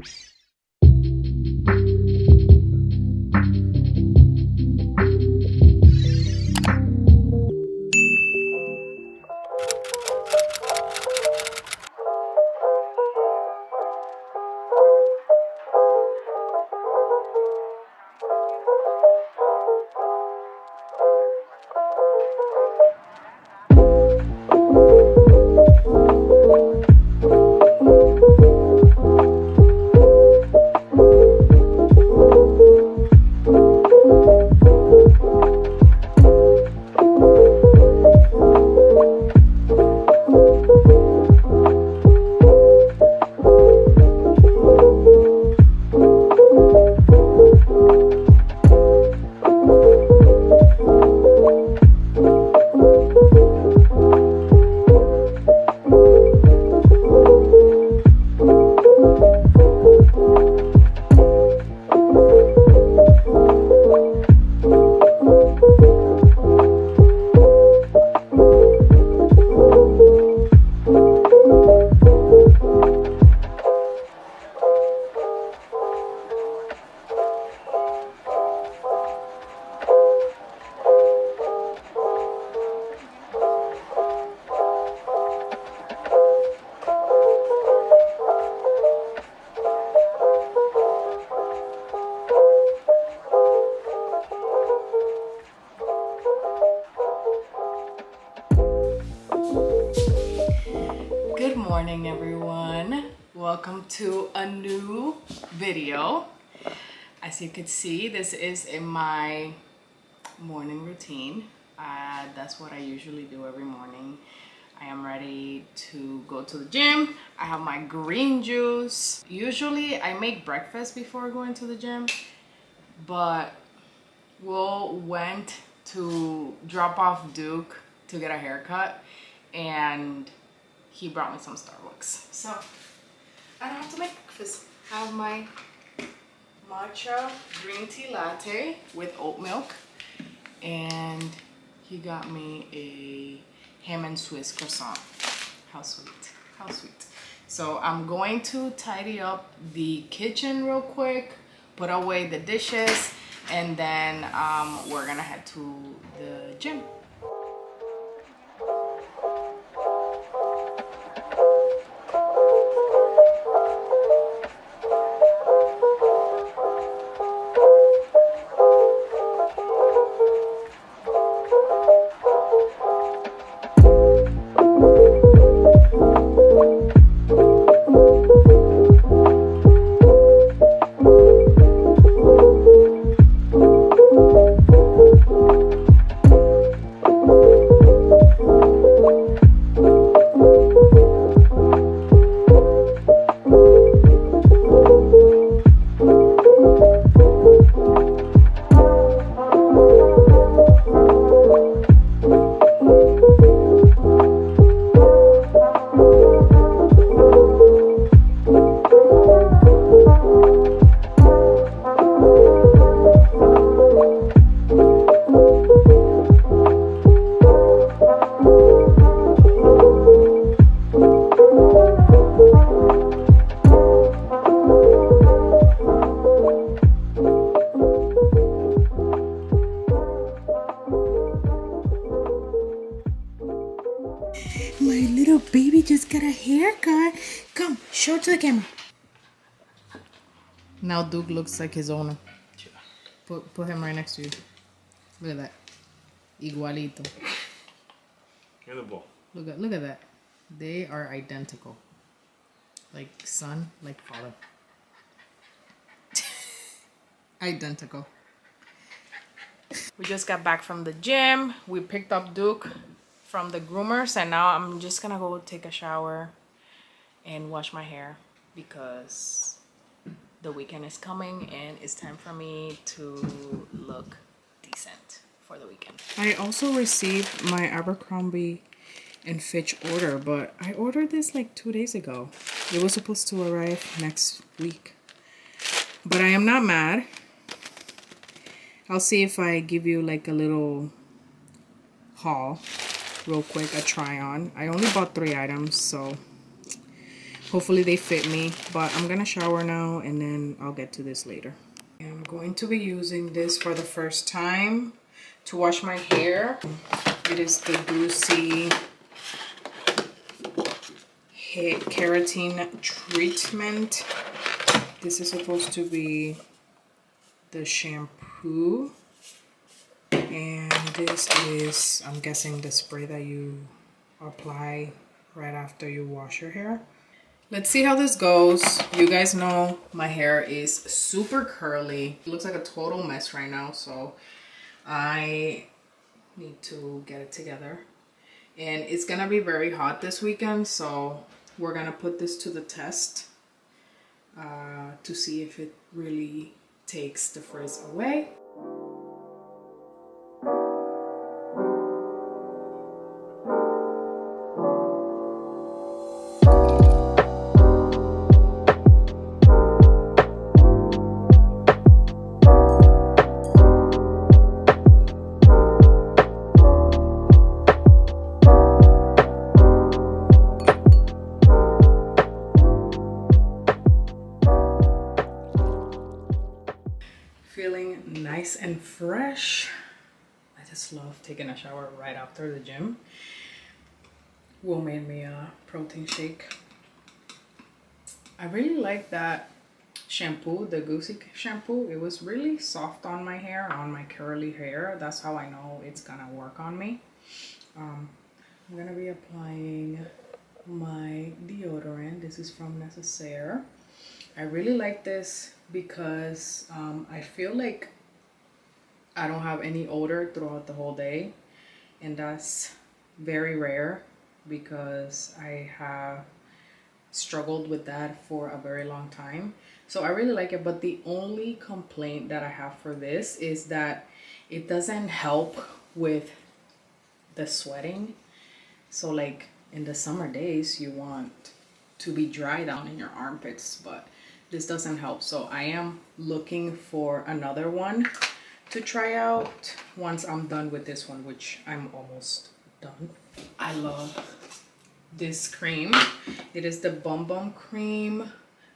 Peace. As you can see, this is in my morning routine. Uh, that's what I usually do every morning. I am ready to go to the gym. I have my green juice. Usually, I make breakfast before going to the gym, but Will went to drop off Duke to get a haircut and he brought me some Starbucks. So I don't have to make breakfast. I have my matcha green tea latte with oat milk and he got me a ham and Swiss croissant. How sweet, how sweet. So I'm going to tidy up the kitchen real quick, put away the dishes, and then um, we're gonna head to the gym. Now Duke looks like his owner. Put, put him right next to you. Look at that. Igualito. Give the ball. Look at look at that. They are identical. Like son, like father. identical. We just got back from the gym. We picked up Duke from the groomers and now I'm just gonna go take a shower and wash my hair because the weekend is coming and it's time for me to look decent for the weekend. I also received my Abercrombie and Fitch order, but I ordered this like two days ago. It was supposed to arrive next week. But I am not mad. I'll see if I give you like a little haul real quick, a try on. I only bought three items, so hopefully they fit me but i'm gonna shower now and then i'll get to this later. I'm going to be using this for the first time to wash my hair. It is the Gussi hair keratin treatment. This is supposed to be the shampoo. And this is i'm guessing the spray that you apply right after you wash your hair let's see how this goes. You guys know my hair is super curly. It looks like a total mess right now so i need to get it together. And it's gonna be very hot this weekend so we're gonna put this to the test uh, to see if it really takes the frizz away taking a shower right after the gym. Will made me a protein shake. I really like that shampoo, the Gussi shampoo. It was really soft on my hair, on my curly hair. That's how I know it's gonna work on me. Um, I'm gonna be applying my deodorant. This is from Necessaire. I really like this because um, I feel like I don't have any odor throughout the whole day and that's very rare because I have struggled with that for a very long time. So I really like it but the only complaint that I have for this is that it doesn't help with the sweating. So like in the summer days you want to be dry down in your armpits but this doesn't help. So I am looking for another one to try out. Once I'm done with this one which I'm almost done I love this cream. It is the Bum Bum Cream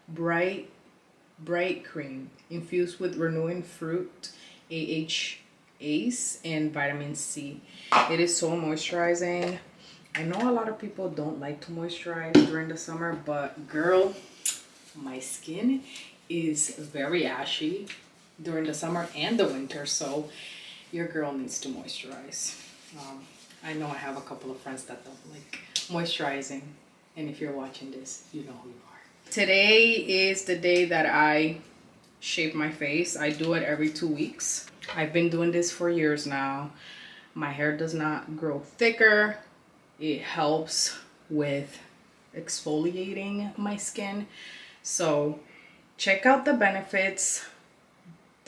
Bright Bright Cream infused with renewing fruit AHAs, and vitamin C. It is so moisturizing. I know a lot of people don't like to moisturize during the summer but girl my skin is very ashy during the summer and the winter so your girl needs to moisturize. Um, I know I have a couple of friends that don't like moisturizing and if you're watching this you know who you are. Today is the day that I shave my face. I do it every two weeks. I've been doing this for years now. My hair does not grow thicker. It helps with exfoliating my skin. So check out the benefits.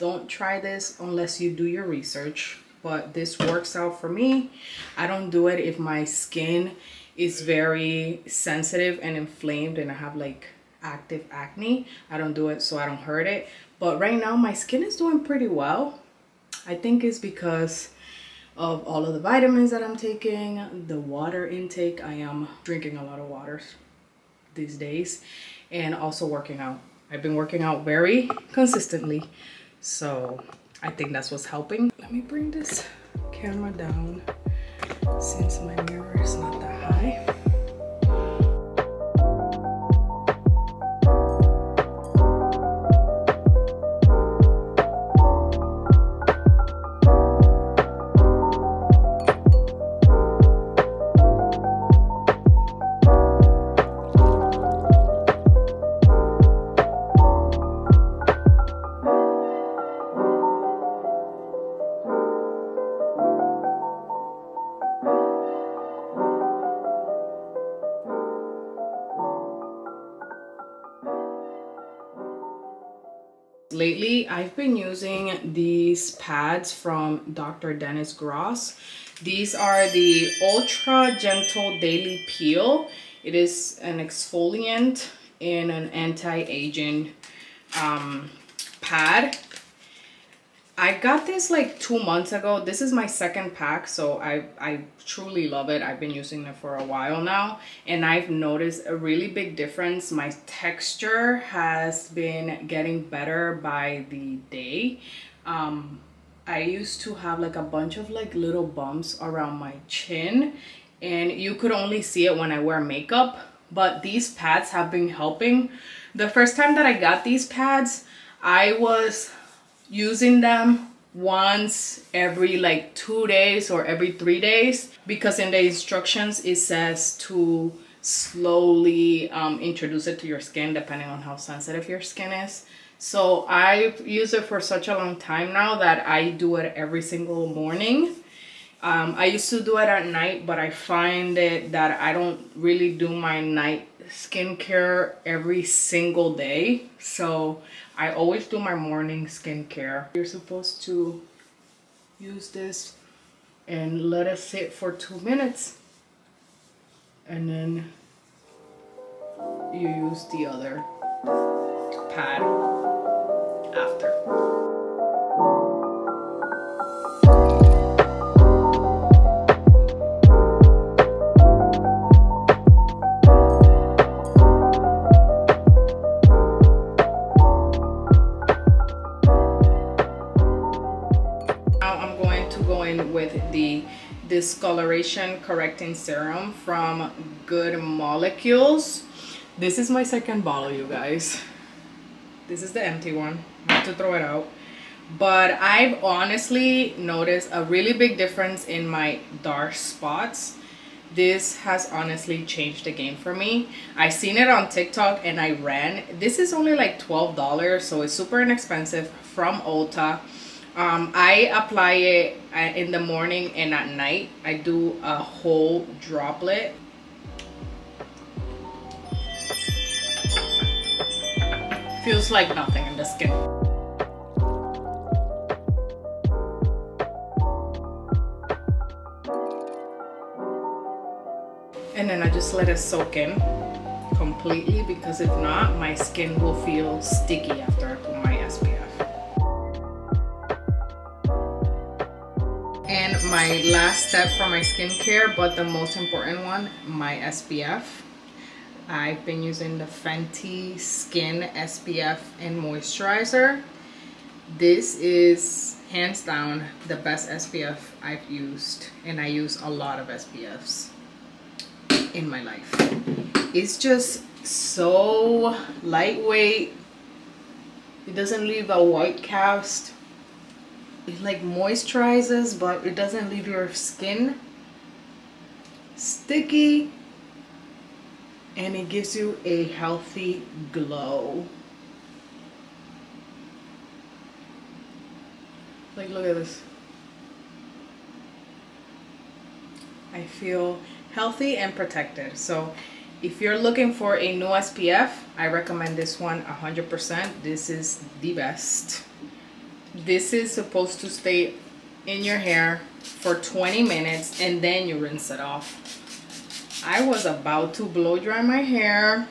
Don't try this unless you do your research, but this works out for me. I don't do it if my skin is very sensitive and inflamed and I have like active acne. I don't do it so I don't hurt it. But right now my skin is doing pretty well. I think it's because of all of the vitamins that I'm taking, the water intake. I am drinking a lot of water these days and also working out. I've been working out very consistently, so I think that's what's helping. Let me bring this camera down since my mirror is not that high. Lately I've been using these pads from Dr. Dennis Gross. These are the Ultra Gentle Daily Peel. It is an exfoliant and an anti-aging um, pad. I got this like two months ago. This is my second pack, so I, I truly love it. I've been using it for a while now, and I've noticed a really big difference. My texture has been getting better by the day. Um, I used to have like a bunch of like little bumps around my chin, and you could only see it when I wear makeup, but these pads have been helping. The first time that I got these pads, I was using them once every like two days or every three days because in the instructions it says to slowly um, introduce it to your skin depending on how sensitive your skin is. So i use it for such a long time now that i do it every single morning. Um, i used to do it at night but i find it that i don't really do my night skincare every single day. So I always do my morning skincare. You're supposed to use this and let it sit for two minutes and then you use the other pad discoloration correcting serum from Good Molecules. This is my second bottle, you guys. This is the empty one. Have to throw it out. But I've honestly noticed a really big difference in my dark spots. This has honestly changed the game for me. I seen it on TikTok and I ran. This is only like $12, so it's super inexpensive from Ulta. Um, I apply it uh, in the morning and at night. I do a whole droplet. Feels like nothing in the skin. And then I just let it soak in completely because if not, my skin will feel sticky after I put my SPF. And my last step for my skincare, but the most important one, my SPF. I've been using the Fenty Skin SPF and Moisturizer. This is hands down the best SPF I've used and I use a lot of SPFs in my life. It's just so lightweight. It doesn't leave a white cast it like moisturizes but it doesn't leave your skin sticky and it gives you a healthy glow. Like look at this. I feel healthy and protected. So if you're looking for a new SPF I recommend this one 100% this is the best this is supposed to stay in your hair for 20 minutes and then you rinse it off. I was about to blow dry my hair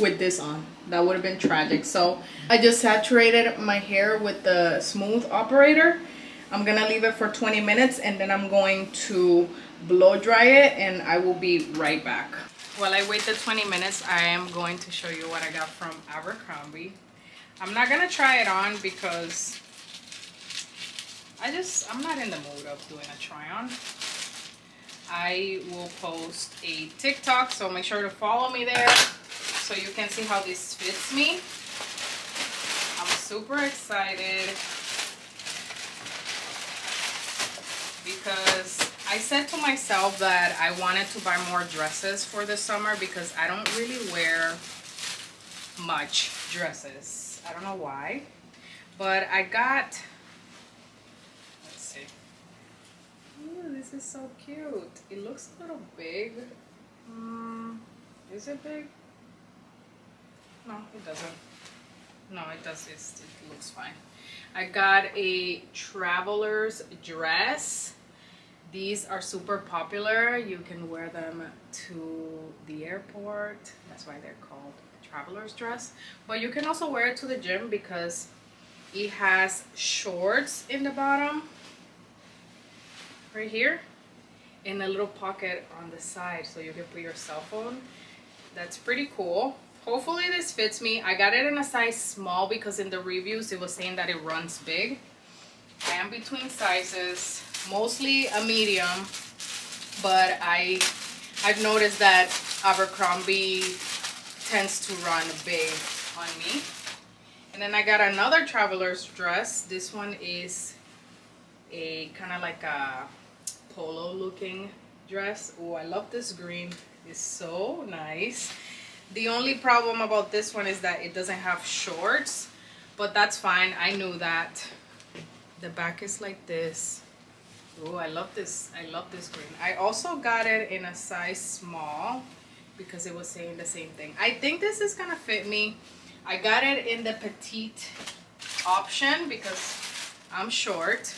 with this on. That would have been tragic. So I just saturated my hair with the smooth operator. I'm gonna leave it for 20 minutes and then I'm going to blow dry it and I will be right back. While I wait the 20 minutes, I am going to show you what I got from Abercrombie. I'm not going to try it on because I just, I'm not in the mood of doing a try on. I will post a TikTok, so make sure to follow me there so you can see how this fits me. I'm super excited because I said to myself that I wanted to buy more dresses for the summer because I don't really wear much dresses. I don't know why. But I got, let's see. Ooh, this is so cute. It looks a little big. Um, is it big? No, it doesn't. No, it does. It's, it looks fine. I got a traveler's dress These are super popular. You can wear them to the airport. That's why they're called traveler's dress. But you can also wear it to the gym because it has shorts in the bottom. Right here. And a little pocket on the side so you can put your cell phone. That's pretty cool. Hopefully this fits me. I got it in a size small because in the reviews it was saying that it runs big. I am between sizes, mostly a medium, but I, I've noticed that Abercrombie tends to run big on me. And then I got another traveler's dress. This one is a kind of like a polo looking dress. Oh, I love this green. It's so nice. The only problem about this one is that it doesn't have shorts, but that's fine. I knew that. The back is like this. Oh, I love this. I love this green. I also got it in a size small because it was saying the same thing. I think this is gonna fit me. I got it in the petite option because I'm short.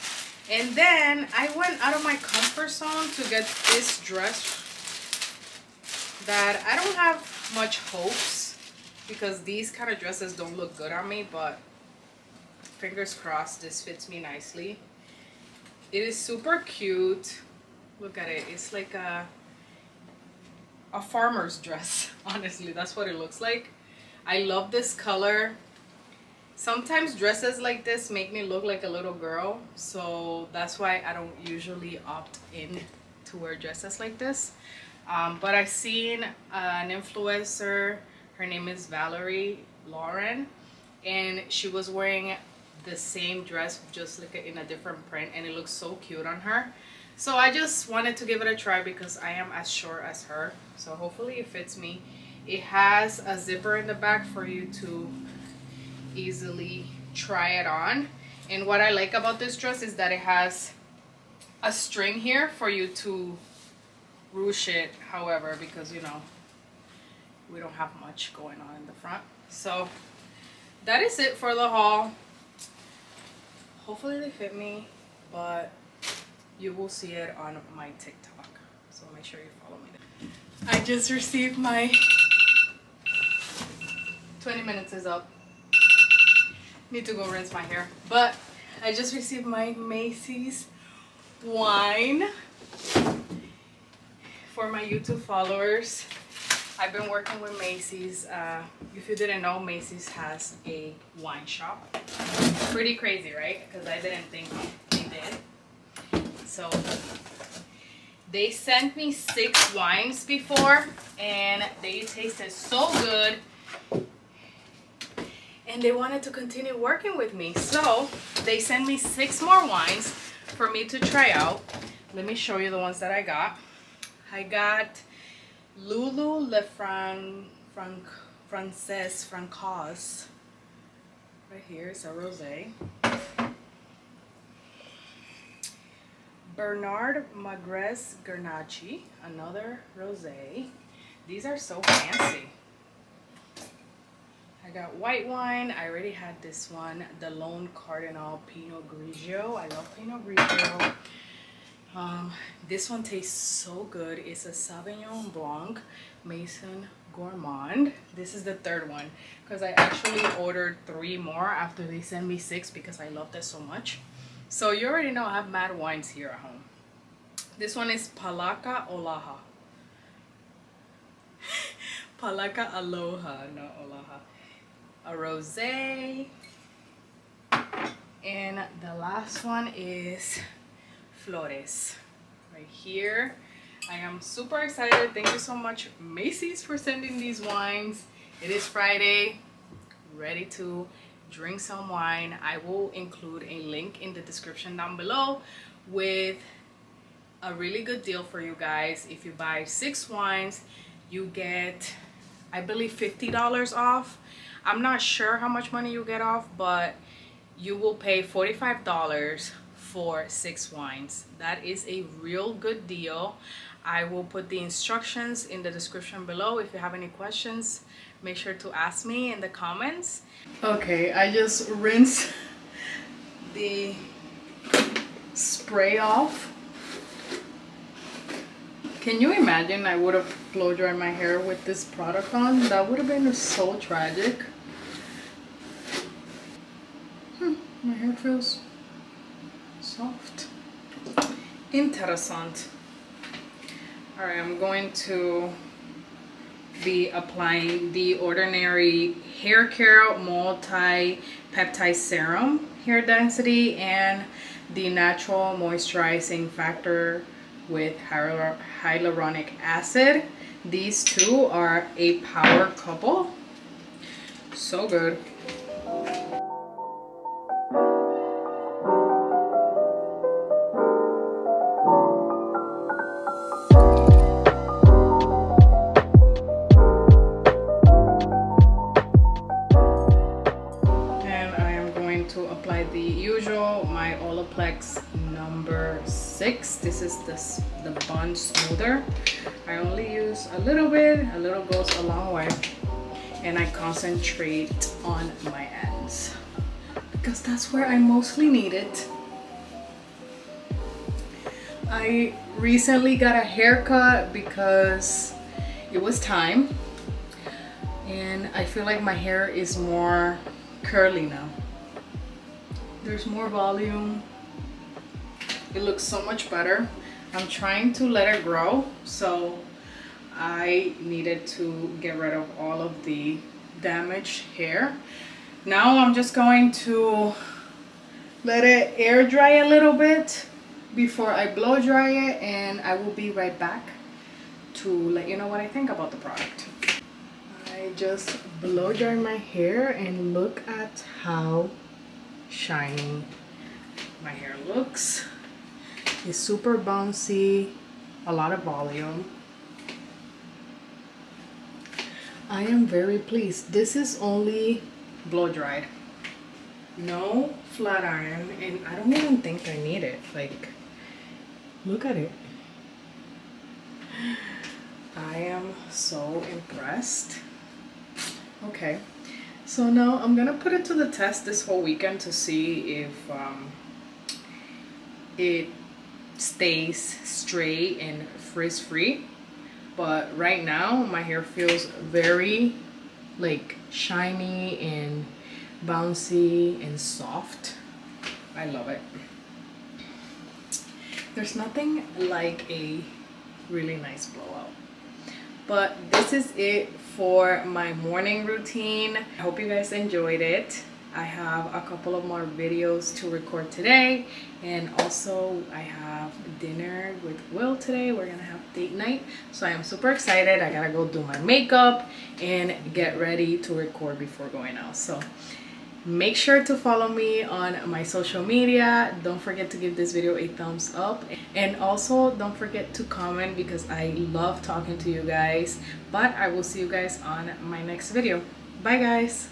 And then I went out of my comfort zone to get this dress that I don't have much hopes because these kind of dresses don't look good on me but fingers crossed this fits me nicely it is super cute. Look at it. It's like a a farmer's dress honestly. That's what it looks like. I love this color. Sometimes dresses like this make me look like a little girl so that's why I don't usually opt in to wear dresses like this. Um, but I've seen an influencer, her name is Valerie Lauren, and she was wearing the same dress just like in a different print and it looks so cute on her. So I just wanted to give it a try because I am as short as her. So hopefully it fits me. It has a zipper in the back for you to easily try it on. And what I like about this dress is that it has a string here for you to ruche it however because you know we don't have much going on in the front so that is it for the haul hopefully they fit me but you will see it on my tiktok. So make sure you follow me there. i just received my 20 minutes is up. Need to go rinse my hair. But i just received my macy's wine for my YouTube followers, I've been working with Macy's. Uh, if you didn't know, Macy's has a wine shop. Pretty crazy, right? Because I didn't think they did. So they sent me six wines before and they tasted so good and they wanted to continue working with me. So they sent me six more wines for me to try out. Let me show you the ones that I got. I got Lulu Le Fran, Franc, Frances Francoise. Right here, it's a rosé. Bernard Magrez Grenache, another rosé. These are so fancy. I got white wine. I already had this one, the Lone Cardinal Pinot Grigio. I love Pinot Grigio. Um, this one tastes so good. It's a Sauvignon Blanc Maison Gourmand. This is the third one because I actually ordered three more after they sent me six because I love this so much. So you already know I have mad wines here at home. This one is Palaka Olaha. Palaka Aloha, not Olaha. A rosé. And the last one is Flores right here. I am super excited. Thank you so much Macy's for sending these wines. It is Friday, ready to drink some wine. I will include a link in the description down below with a really good deal for you guys. If you buy six wines, you get, I believe $50 off. I'm not sure how much money you get off, but you will pay $45 for six wines. That is a real good deal. I will put the instructions in the description below. If you have any questions, make sure to ask me in the comments. Okay, I just rinsed the spray off Can you imagine I would have blow dried my hair with this product on? That would have been so tragic. Hmm, my hair feels soft. Interessant. Alright, I'm going to be applying the Ordinary Hair Care Multi-Peptide Serum Hair Density and the Natural Moisturizing Factor with hyaluronic acid. These two are a power couple. So good. Concentrate on my ends because that's where I mostly need it. I recently got a haircut because it was time and I feel like my hair is more curly now. There's more volume it looks so much better i'm trying to let it grow so i needed to get rid of all of the damaged hair now i'm just going to let it air dry a little bit before i blow dry it and i will be right back to let you know what i think about the product. I just blow dry my hair and look at how shiny my hair looks. It's super bouncy, a lot of volume. I am very pleased. This is only blow dried. No flat iron and I don't even think I need it. Like, look at it. I am so impressed. Okay, so now I'm gonna put it to the test this whole weekend to see if um, it stays straight and frizz free but right now my hair feels very like shiny and bouncy and soft. I love it. There's nothing like a really nice blowout. But this is it for my morning routine. I hope you guys enjoyed it I have a couple of more videos to record today and also I have dinner with Will today. We're gonna have date night. So I am super excited. I gotta go do my makeup and get ready to record before going out. So make sure to follow me on my social media. Don't forget to give this video a thumbs up and also don't forget to comment because I love talking to you guys. But I will see you guys on my next video. Bye guys.